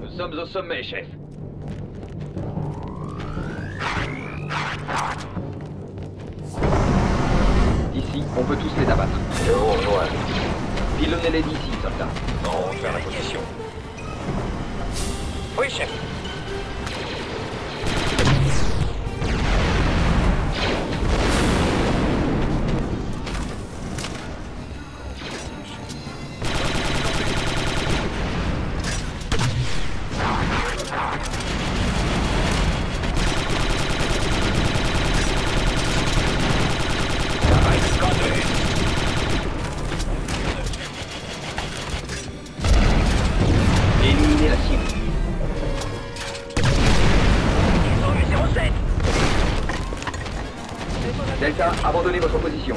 Nous sommes au sommet, chef. D'ici, on peut tous les abattre. Je vous rejoins. Pilonnez-les d'ici, soldats. En route vers la position. Oui, chef. Éliminez la cible. Ils ont eu 07. Delta, abandonnez votre position.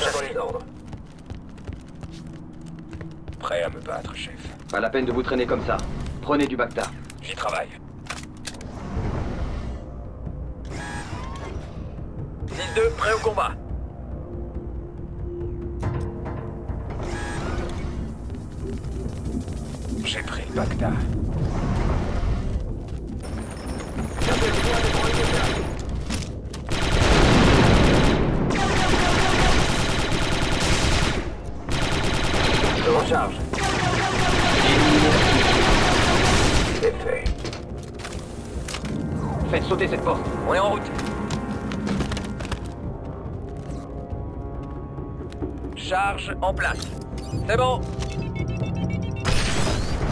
J'attends les ordres. Prêt à me battre, chef. Pas la peine de vous traîner comme ça. Prenez du Bacta. J'y travaille. 6-2, prêt au combat. J'ai pris Bagdad. Je recharge. C'est fait. Faites sauter cette porte. On est en route. Charge en place. C'est bon.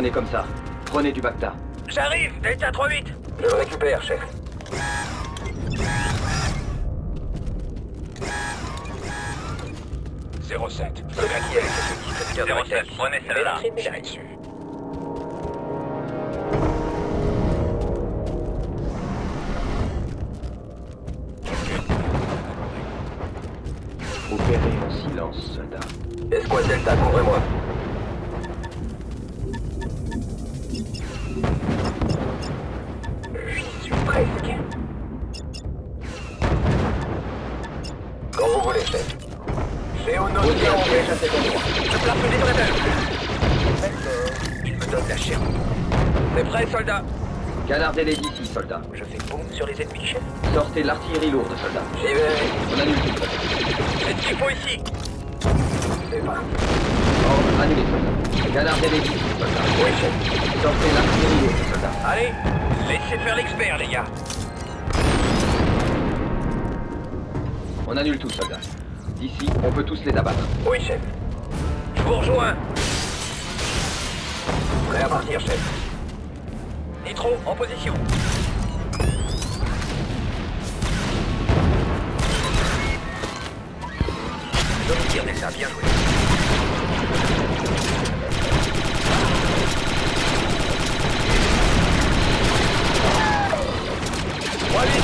traîner comme ça. Prenez du Bacta. J'arrive, Delta 3-8 Je le récupère, chef. Zéro sept. Je l'acquis avec ce de rétec. prenez celle-là. J'arrête dessus. Opérez en silence, soldat. Escouade Delta, couvrez-moi? L'artillerie lourde, soldat. J'y vais. On annule tout. Ce qu'il faut ici. C'est parti. Ordre annulé, soldat. Canardez-les d'ici, soldat. Oui. Sortez l'artillerie lourde, soldat. Allez, laissez faire l'expert, les gars. On annule tout, soldat. D'ici, on peut tous les abattre. Oui, chef. Je vous rejoins. Prêt à partir, chef. Nitro, en position. dire déjà bien joué. Allez,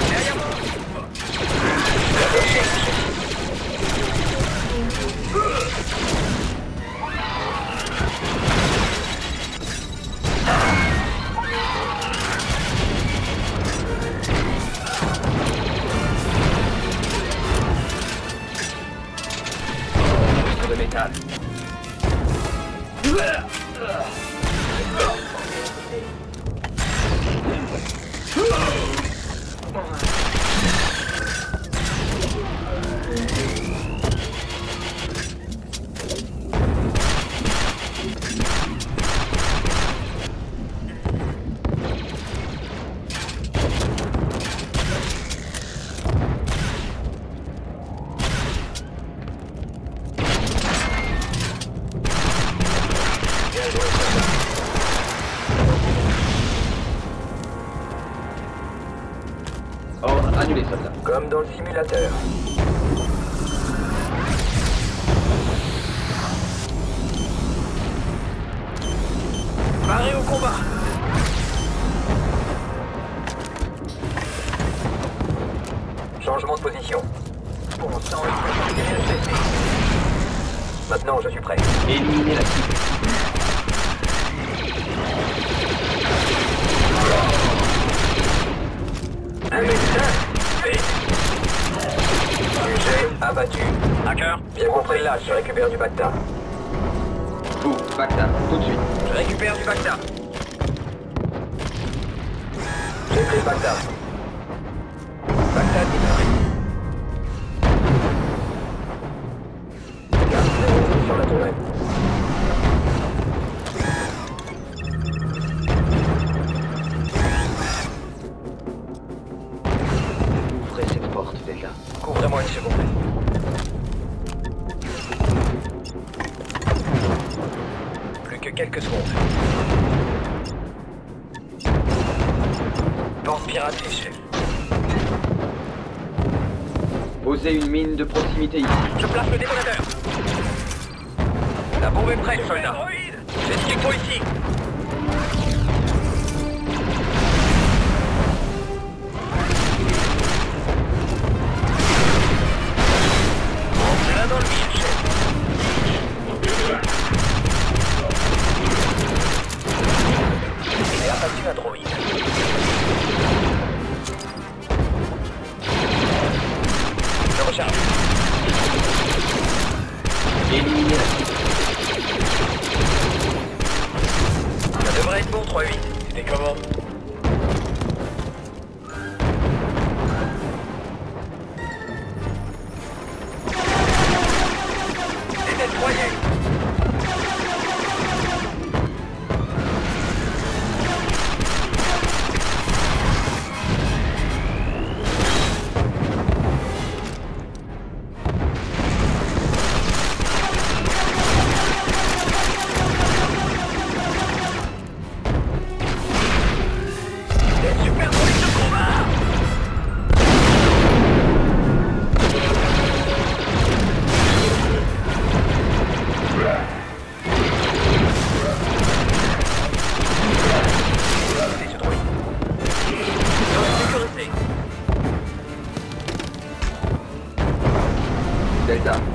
Comme dans le simulateur. Abattu. Hacker Bien compris, là, je récupère du Bacta. Vous, Bagdad, tout de suite. Je récupère du Bacta. J'ai pris le Bacta. Bacta Posez une mine de proximité ici. Je place le détonateur. La bombe est prête, soldat. Qu'il faut ici.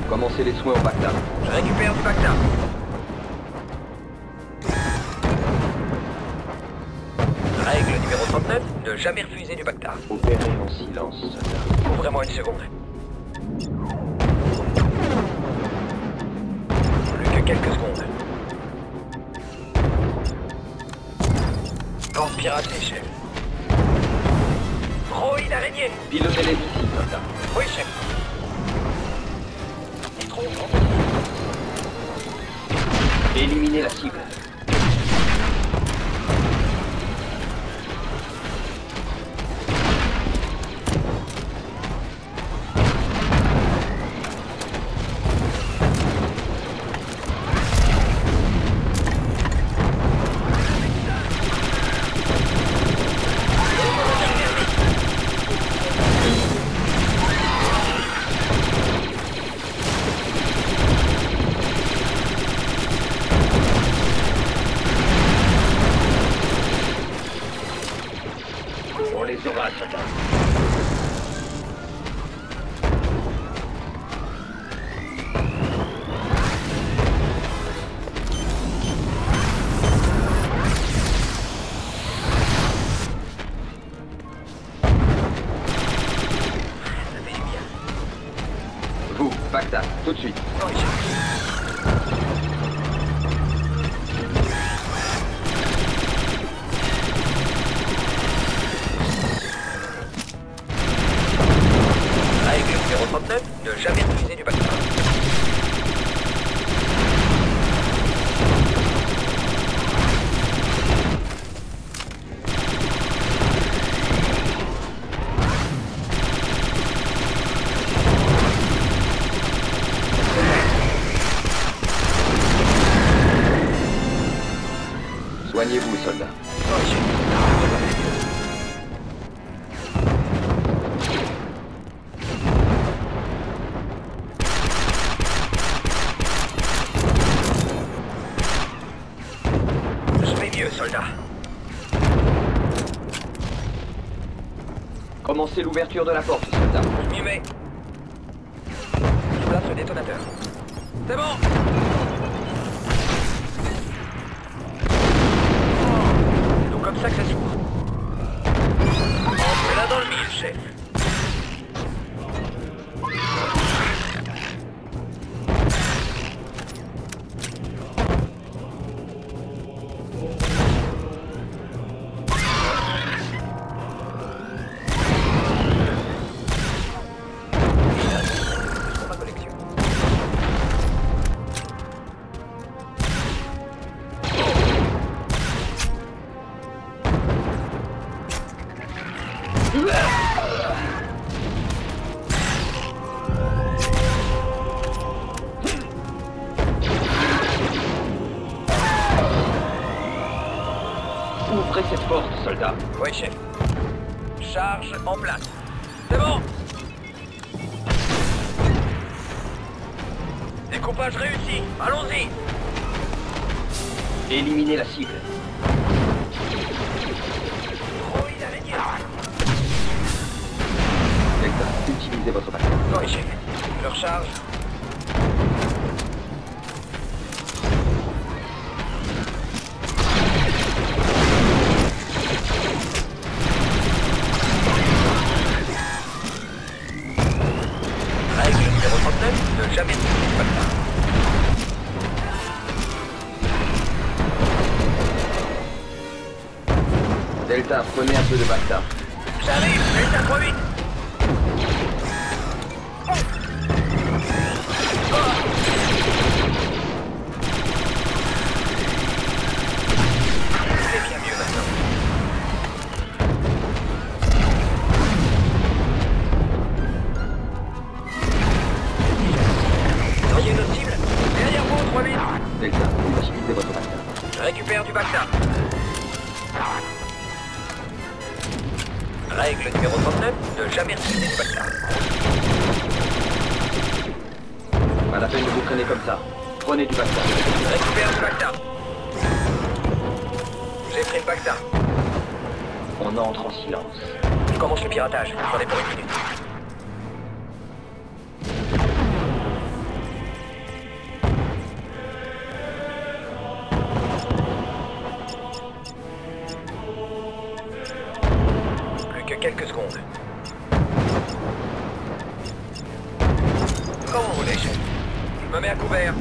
Commencez les soins au Bagdad. Je récupère du Bacta. Règle numéro 39, ne jamais refuser du Bacta. Opérez en silence, soldat. Ouvrez-moi une seconde. Plus que quelques secondes. Porte piratée, chef. Droïde araignée Pilotez-les ici, soldat. Oui, chef. Éliminez la cible. Bagdad, tout de suite. Règle 039, ne jamais forcer l'ouverture de la porte, soldat. Je m'y mets. Je place le détonateur. C'est bon Réussi, allons-y Éliminez la cible. Prenez un peu de Bacta. quelques secondes. Comme vous voulez. Je me mets à couvert.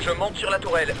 je monte sur la tourelle.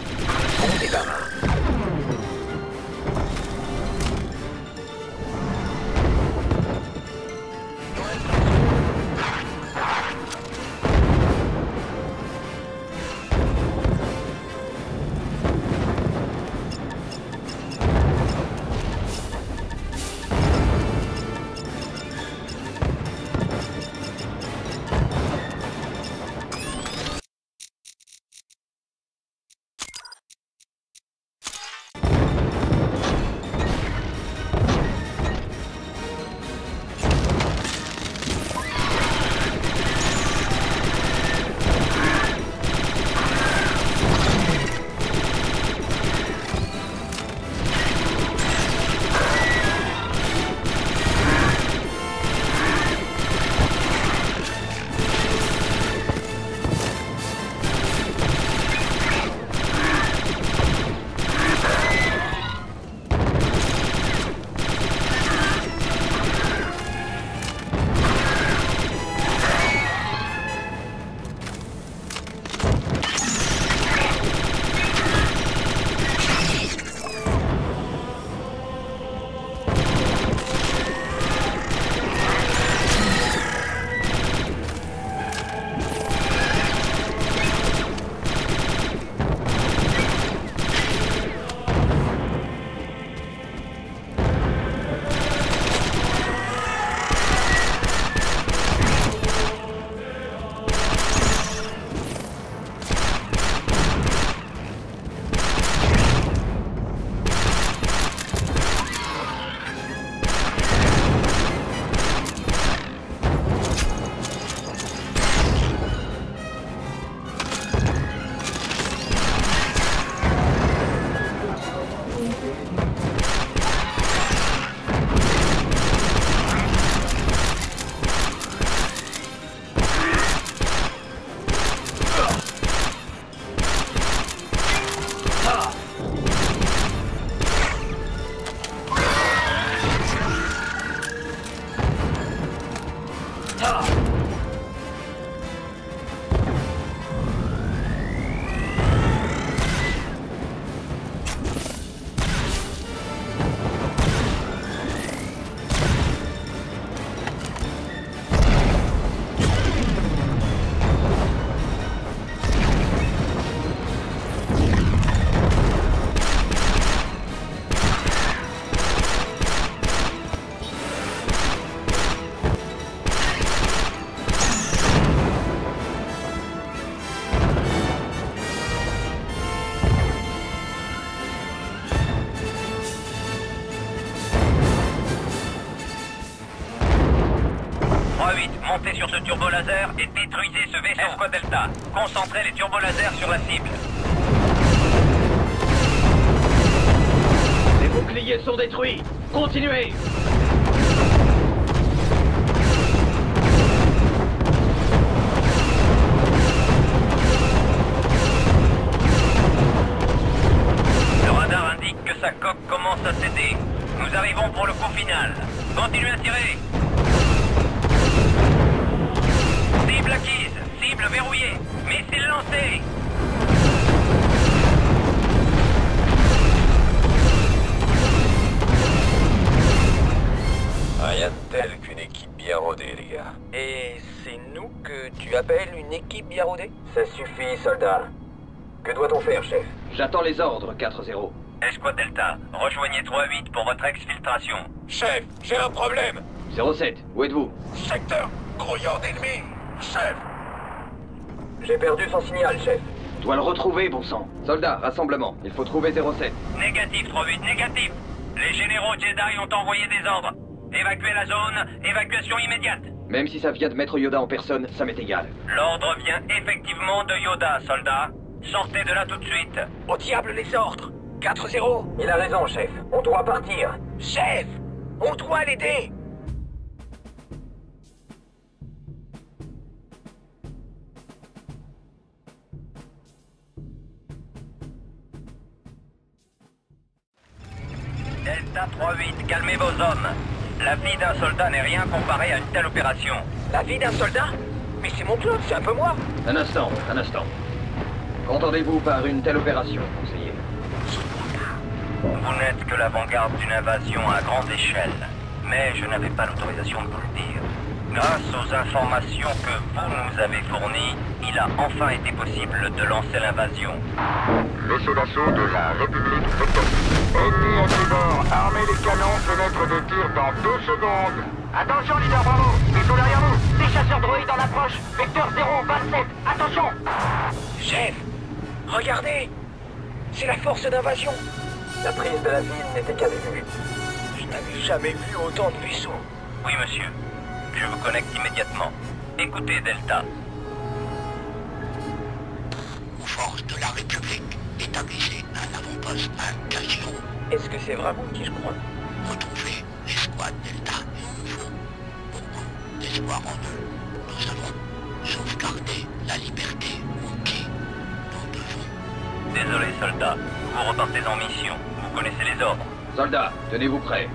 Chef. 3-8, montez sur ce turbo laser et détruisez ce vaisseau. Escouade Delta, concentrez les turbo lasers sur la cible. Les boucliers sont détruits Continuez Rien de tel qu'une équipe bien rodée, les gars. Et c'est nous que tu appelles une équipe bien rodée? Ça suffit, soldat. Que doit-on faire, chef? J'attends les ordres, 4-0. Escouade Delta, rejoignez 3-8 pour votre exfiltration. Chef, j'ai un problème 07, où êtes-vous? Secteur grouillant d'ennemis Chef J'ai perdu son signal, chef. Dois le retrouver, bon sang. Soldats, rassemblement. Il faut trouver 07. Négatif 3-8, négatif. Les généraux Jedi ont envoyé des ordres. Évacuez la zone, évacuation immédiate. Même si ça vient de Maître Yoda en personne, ça m'est égal. L'ordre vient effectivement de Yoda, soldats. Sortez de là tout de suite. Au diable les ordres 4-0 Il a raison, chef. On doit partir. Chef On doit l'aider Delta 3-8, calmez vos hommes. La vie d'un soldat n'est rien comparé à une telle opération. La vie d'un soldat Mais c'est mon clone, c'est un peu moi Un instant, un instant. Qu'entendez-vous par une telle opération, conseiller Vous n'êtes que l'avant-garde d'une invasion à grande échelle. Mais je n'avais pas l'autorisation de vous le dire. Grâce aux informations que vous nous avez fournies, il a enfin été possible de lancer l'invasion. Vaisseau d'assaut de la République Autochtone. Ennemi à tribord, armez les canons, fenêtre de tir dans deux secondes. Attention, leader Bravo, vaisseau derrière vous, des chasseurs droïdes en approche, vecteur 027, attention Chef Regardez C'est la force d'invasion La prise de la ville n'était qu'à début. Je n'avais jamais vu autant de vaisseaux. Oui, monsieur. Je vous connecte immédiatement. Écoutez, Delta. aux forces de la République, établissez un avant-poste à Casino. Est-ce que c'est vraiment qui je crois? Retrouvez l'escouade Delta. Faut beaucoup d'espoir en eux. Nous allons sauvegarder la liberté Wookie. Nous devons Désolé, soldat. Vous retentez en mission. Vous connaissez les ordres. Soldats, tenez-vous prêts.